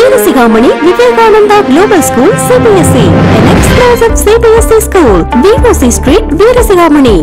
Veerasigamani Vivekananda global school CBSE next class of CBSE school VOC street Veerasigamani